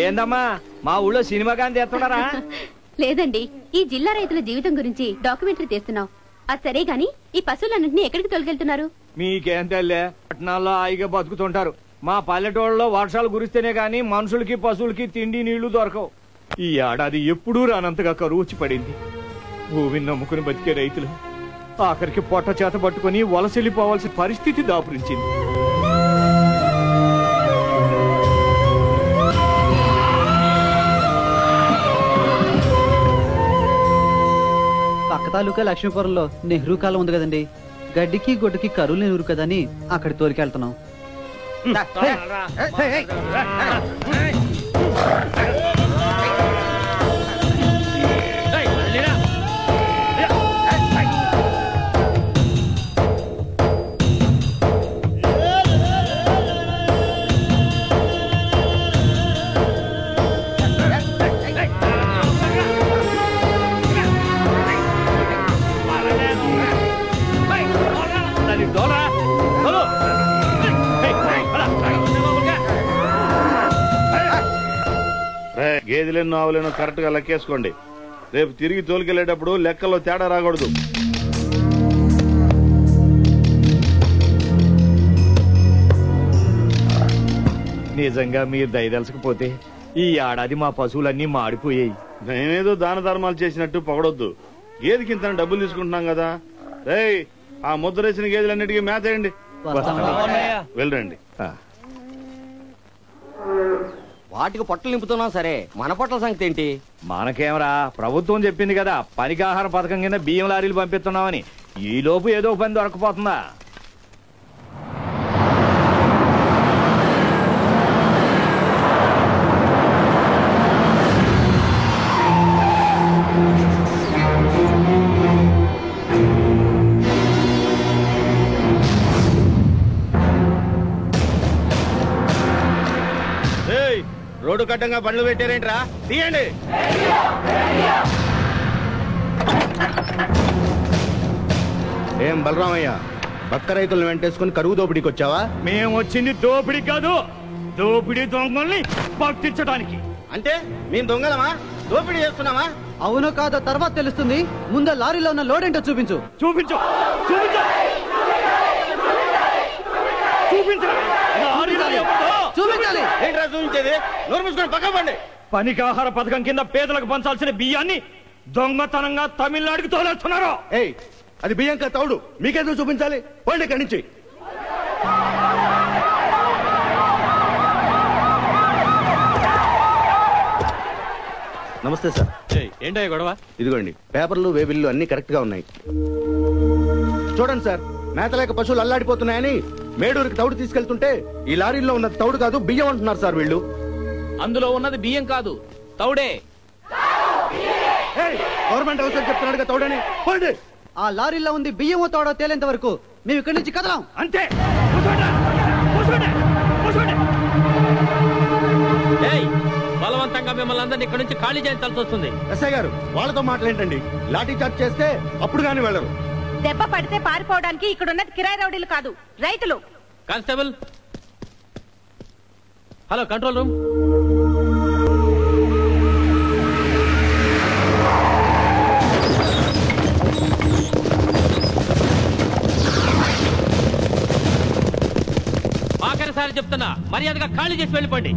ఏందమ్మా మా ఊళ్ళో సినిమా కానీ తెస్తున్నారా లేదండి ఈ జిల్లా రైతుల జీవితం గురించి డాక్యుమెంటరీ తీస్తున్నాం. అది సరే గాని ఈ పశువులన్నింటినీ ఎక్కడికి తొలగెళ్తున్నారు మీకేం తెల్లే పట్టణాల్లో హాయిగా బతుకుతుంటారు. మా పల్లెటూళ్ళలో వర్షాలు కురిస్తేనే గాని మనుషులకి పశువులకి తిండి నీళ్ళు దొరకవు. ఈ ఏడాది ఎప్పుడూ రానంతగా కరువు వచ్చి పడింది. భూమిని నమ్ముకుని బతికే రైతులు ఆఖరికి పొట్ట చేత పట్టుకుని వలసెళ్ళిపోవాల్సిన పరిస్థితి దాపురించింది. పక్క తాలూకా లక్ష్మీపురంలో నెహ్రూ కాలం ఉంది కదండి. గడ్డికి గొడ్డుకి కరువులు నెహ్రూ కదని అక్కడ తోలికెళ్తున్నాం. గేదెలెన్నో ఆవులేనో కరెక్ట్గా లెక్కేసుకోండి. రేపు తిరిగి తోలుకెళ్ళేటప్పుడు లెక్కల్లో తేడా రాకూడదు. నిజంగా మీరు దయదలసకపోతే ఈ ఏడాది మా పశువులన్నీ మాడిపోయాయి. మేమేదో దాన ధర్మాలు చేసినట్టు పొగడొద్దు. గేదెకి ఇంత డబ్బులు తీసుకుంటున్నాం కదా. రేయ్ ఆ ముద్రేసిన గేదెలన్నిటికీ మేతేయండి వెళ్ళండి. వాటికి పొట్టలు నింపుతున్నాం సరే. మన పొట్టల సంగతి ఏంటి? మనకేమరా? ప్రభుత్వం చెప్పింది కదా పనికాహార పథకం కింద బియ్యం లారీలు పంపిస్తున్నామని. ఈ లోపు ఏదో పని దొరకపోతుందా? కట్టంగా బండ్లు పెట్టారేంట్రా? తీయండి. ఏం బలరామయ్య బక్క రైతులను వెంటేసుకుని కరువు దోపిడీకి వచ్చావా? మేము వచ్చింది దోపిడీ కాదు దోపిడీ దొంగల్ని పట్టించడానికి. అంటే మేము దొంగలమా? దోపిడీ చేస్తున్నామా? అవునో కాదో తర్వాత తెలుస్తుంది. ముందు లారీలో ఉన్న లోడ్ ఏంటో చూపించు. చూపించు చూపించు. చూపించు? చూపించాలి. ఏంట్రా చూపించేది? నోరు మూసుకొని పక్క పండి. పనికాహార పథకం కింద పేదలకు పంచాల్సిన బియ్యాన్ని దొంగతనంగా తమిళనాడుకి తోలేస్తున్నారు. ఏయ్ అది బియ్యం కా తౌడు. మీకేదో చూపించాలి? పోండి ఇక్కడి నుంచి. నమస్తే సార్. ఏంటో గొడవ? ఇదిగోండి పేపర్లు వేబిల్లు అన్ని కరెక్ట్గా ఉన్నాయి. చూడండి సార్ మేతలేక పశువులు అల్లాడిపోతున్నాయని మేడూరికి తౌడు తీసుకెళ్తుంటే ఈ లారీల్లో ఉన్న తౌడు కాదు బియ్యం అంటున్నారు సార్ వీళ్ళు. అందులో ఉన్నది బియ్యం కాదు తౌడే. ఏయ్, గవర్నమెంట్ అవసరం చెప్తున్నాడు తౌడని. పోండి. ఆ లారీలో ఉంది బియ్యమో తోడో తేలేంత వరకు మేము ఇక్కడి నుంచి కదలాం. అంతే. బలవంతంగా మిమ్మల్ని అందరినీ ఇక్కడ నుంచి ఖాళీ చేయించాల్సి వస్తుంది. ఎస్ఐ గారు వాళ్ళతో మాట్లాడండి. లాఠీ చార్జ్ చేస్తే అప్పుడు కానీ వెళ్ళరు. దెబ్బ పడితే పారిపోవడానికి ఇక్కడ ఉన్నది కిరాయి రౌడీలు కాదు రైతులు. కానిస్టేబుల్. Hello control room. ఆఖరిసారి చెప్తున్నా మర్యాదగా ఖాళీ చేసి వెళ్ళిపోండి.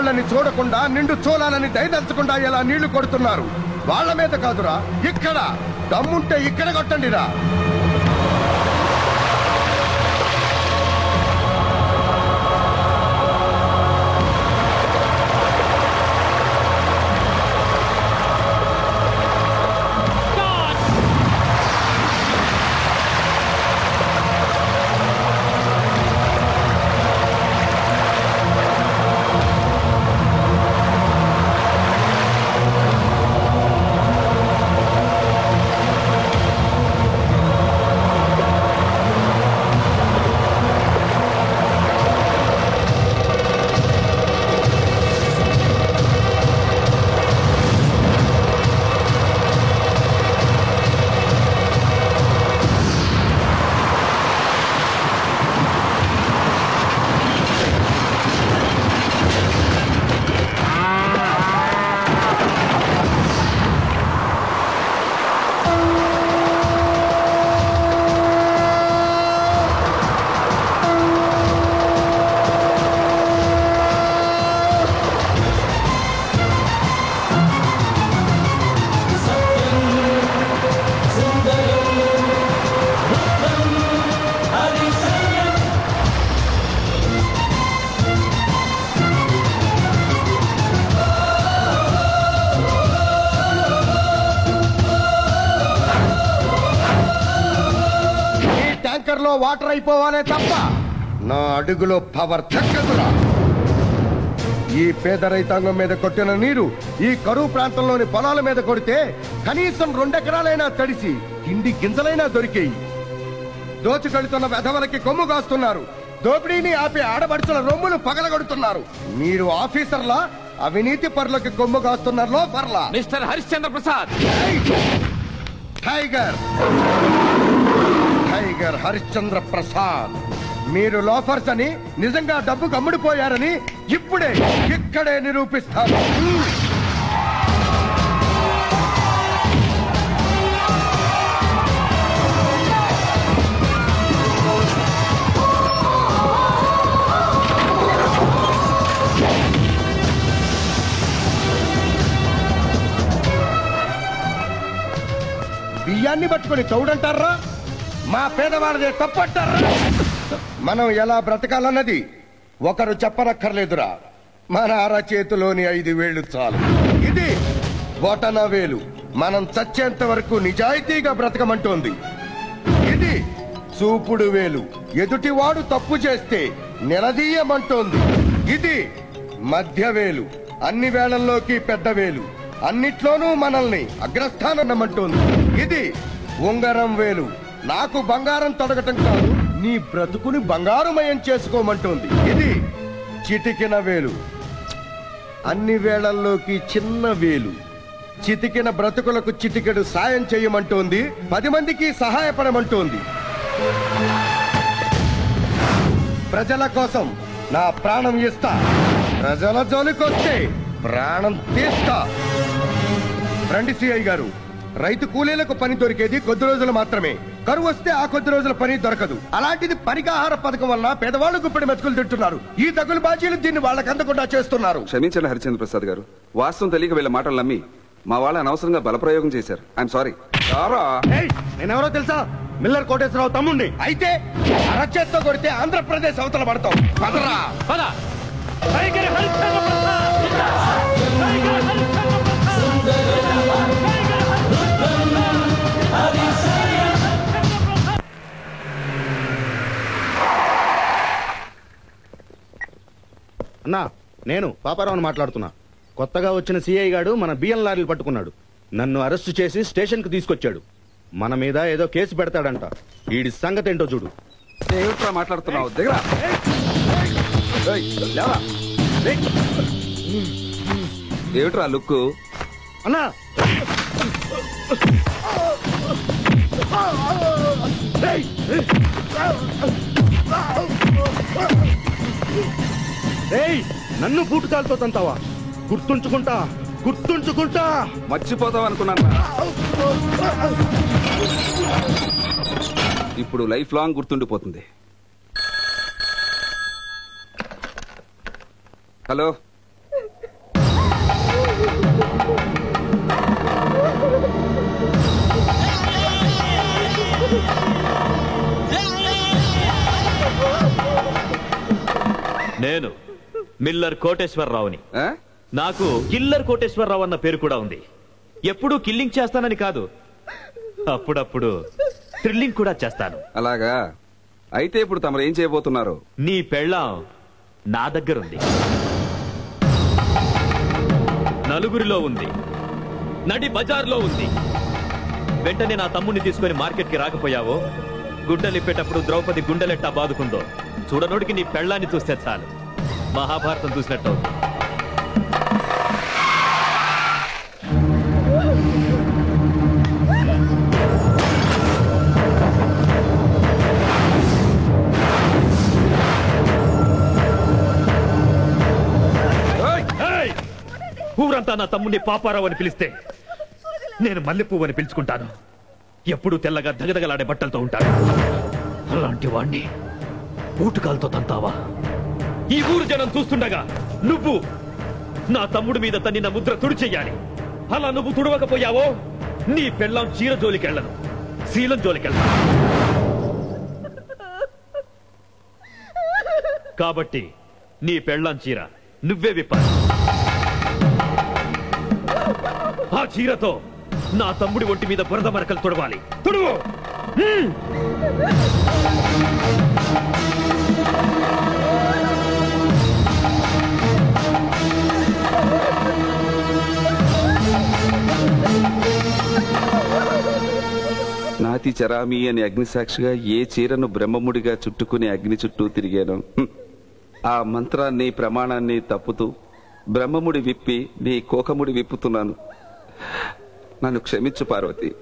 వాళ్ళని చూడకుండా నిండు చూడాలని దయదలుచకుండా ఎలా నీళ్ళు కొడుతున్నారు? వాళ్ళ మీద కాదురా ఇక్కడ. దమ్ముంటే ఇక్కడ కొట్టండిరా. లో వాటర్ అయిపోవాలే తప్ప. నా అడుగులో పవర్ తగ్గదురా. ఈ పేద రైతాంగం మీద కొట్టిన నీరు ఈ కరువు ప్రాంతంలోని పొలాల మీద కొడితే కనీసం రెండెకరాలైనా తడిసి కిండి గింజలైనా దొరికేయి. దోచుకెళ్తున్న వెధవలకి కొమ్ము కాస్తున్నారు. దోపిడీని ఆపి ఆడబడుచుల రొమ్ములు పగలగొడుతున్నారు. మీరు ఆఫీసర్లా అవినీతి పరులకి కొమ్ము కాస్తున్నారో పర్లా మిస్టర్ హరిశ్చంద్ర ప్రసాద్! టైగర్! హరిశ్చంద్ర ప్రసాద్ మీరు లోఫర్స్ అని నిజంగా డబ్బు కమ్ముడిపోయారని ఇప్పుడే ఇక్కడే నిరూపిస్తారు. బియ్యాన్ని పట్టుకొని తౌడంటారా? మా పేదవాళ్ళదే తప్పంటారా మనం ఎలా బ్రతకాలన్నది ఒకరు చెప్పనక్కర్లేదురా. మన అరచేతిలోని ఐదు వేళ్ళు చాలు. ఇది బొటన వేలు. మనం చచ్చేంత వరకు నిజాయితీగా బ్రతకమంటోంది. ఇది చూపుడు వేలు. ఎదుటివాడు తప్పు చేస్తే నిలదీయమంటోంది. ఇది మధ్య వేలు. అన్ని వేళల్లోకి పెద్ద వేలు. అన్నిట్లోనూ మనల్ని అగ్రస్థానమంటోంది. ఇది ఉంగరం వేలు. నాకు బంగారం తొడగటం కాదు నీ బ్రతుకుని బంగారుమయం చేసుకోమంటోంది. ఇది చిటికిన వేలు. అన్ని వేళల్లోకి చిన్న వేలు. చితికిన బ్రతుకులకు చిటికెడు సాయం చేయమంటోంది పది మందికి సహాయపడమంటోంది. ప్రజల కోసం నా ప్రాణం ఇస్తా. ప్రజల జోలికొస్తే ప్రాణం తీస్తా. రండి సిఐ గారు రైతు కూలీలకు పని దొరికేది కొద్ది రోజులు మాత్రమే. కరువు వస్తే ఆ కొద్ది రోజుల పని దొరకదు. అలాంటిది పరిగాహార పథకం వల్ల పేదవాళ్ళు గుప్పిడి మెతుకులు తింటున్నారు. ఈ తగులు బాజీలు దీన్ని వాళ్ళకి అందకుండా చేస్తున్నారు. క్షమించండి హరిచంద్ర ప్రసాద్ గారు. వాస్తవం తెలియక వీళ్ళ మాటలు నమ్మి మా వాళ్ళు అనవసరంగా బలప్రయోగం చేశారు. ఐఎమ్ సారీ నేనెవరో తెలుసా? మిల్లర్ కోటేశ్వరరావు తమ్ముండి. అయితే అరచేత్తో కొడితే ఆంధ్రప్రదేశ్ అవతల పడతాం. పదరా. పద. అన్నా నేను పాపారావుని మాట్లాడుతున్నా. కొత్తగా వచ్చిన సిఐ గాడు మన బియ్యం లారీలు పట్టుకున్నాడు. నన్ను అరెస్టు చేసి స్టేషన్కు తీసుకొచ్చాడు. మన మీద ఏదో కేసు పెడతాడంట. వీడి సంగతి ఏంటో చూడు. ఏమిట్రా మాట్లాడుతున్నావు? దగ్గర ఏమిట్రా లుక్ అన్నా! ఏయ్ నన్ను బూటకాలతో తంతావా? గుర్తుంచుకుంటా గుర్తుంచుకుంటా! మర్చిపోతావు అనుకున్నాను ఇప్పుడు లైఫ్ లాంగ్ గుర్తుండిపోతుంది. హలో? నేను మిల్లర్ కోటేశ్వరరావుని? నాకు కిల్లర్ కోటేశ్వరరావు అన్న పేరు కూడా ఉంది. ఎప్పుడూ కిల్లింగ్ చేస్తానని కాదు. అప్పుడప్పుడు థ్రిల్లింగ్ కూడా చేస్తాను. అలాగా? అయితే ఇప్పుడు తమరు ఏం చేయబోతున్నారు? నీ పెళ్ళాం నా దగ్గరుంది. నలుగురిలో ఉంది. నడి బజార్లో ఉంది. వెంటనే నా తమ్ముడిని తీసుకొని మార్కెట్కి రాకపోయావో? గుడ్డలిప్పేటప్పుడు ద్రౌపది గుండెలెట్టా బాదుకుందో? చూడనోడికి నీ పెళ్ళాన్ని చూస్తే చాలు. మహాభారతం చూసినట్టు. ఊరంతా నా తమ్ముడిని పాపారావు అని పిలిస్తే నేను మల్లెపువ్వు అని పిలుచుకుంటాను. ఎప్పుడు తెల్లగా దగదగలాడే బట్టలతో ఉంటాడు అలాంటి వాణ్ణి ఊటుకాలతో తంతావా? ఈ ఊరు జనం చూస్తుండగా నువ్వు నా తమ్ముడి మీద తన్నిన ముద్ర తుడిచేయాలి అలా నువ్వు తుడవకపోయావో నీ పెళ్ళం చీర జోలికెళ్ళను. శీలం జోలికెళ్ళను. కాబట్టి నీ పెళ్ళం చీర నువ్వే విప్పాలి. ఆ చీరతో నా తమ్ముడి ఒంటి మీద బురద మరకలు తుడవాలి. తుడువు! చరామి అని అగ్నిసాక్షిగా ఏ చీరను బ్రహ్మముడిగా చుట్టుకుని అగ్ని చుట్టూ తిరిగాను? ఆ మంత్రాన్ని ప్రమాణాన్ని తప్పుతూ బ్రహ్మముడి విప్పి నీ కోకముడి విప్పుతున్నాను. నన్ను క్షమించు పార్వతి.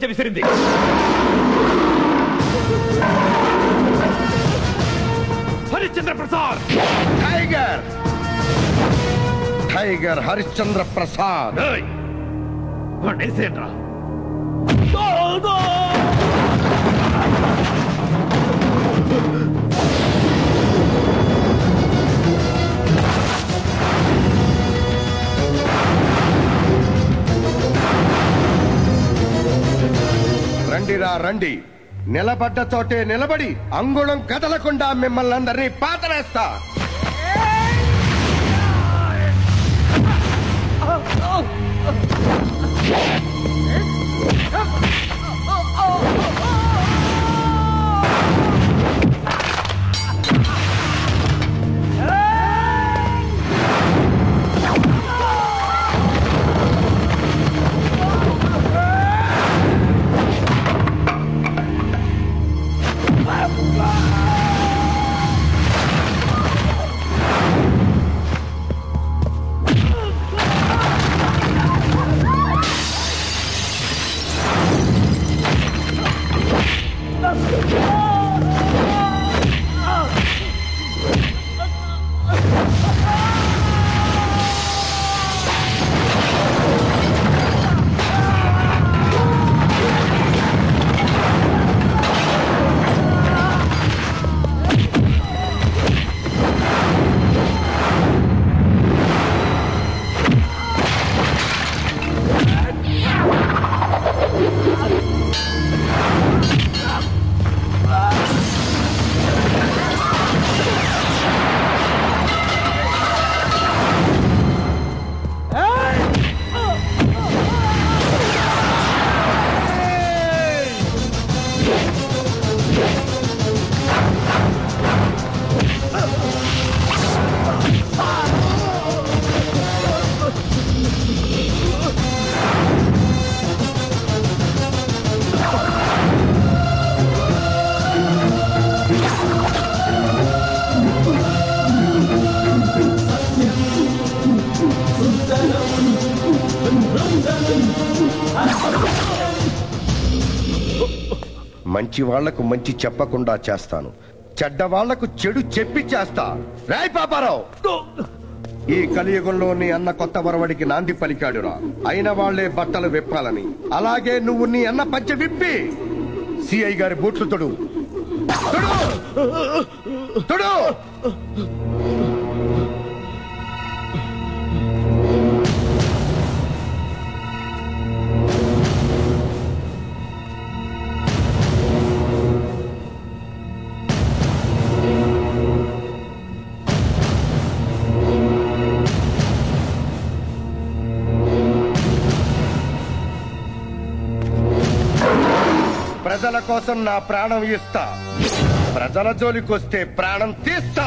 పైపంచ విసిరింది. హరిశ్చంద్ర ప్రసాద్ టైగర్ టైగర్ హరిశ్చంద్ర ప్రసాద్ ఏయ్! రండిరా రండి నిలబడ్డ చోటే నిలబడి అంగుళం కదలకుండా మిమ్మల్ని అందరినీ పాతరేస్తా Oh! మంచి వాళ్ళకు మంచి చెప్పకుండా చేస్తాను. చెడ్డ వాళ్ళకు చెడు చెప్పి చేస్తా. రాయ్ పాపారావు! ఈ కలియుగంలో నీ అన్న కొత్త వరవడికి నాంది పలికాడురా. అయిన వాళ్ళే బట్టలు విప్పాలని. అలాగే నువ్వు నీ అన్న పంచె విప్పి! సిఐ గారి బూట్లు తొడు. తొడు! తొడు! ప్రజల కోసం నా ప్రాణం ఇస్తా. ప్రజల జోలికొస్తే ప్రాణం తీస్తా.